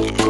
Yeah.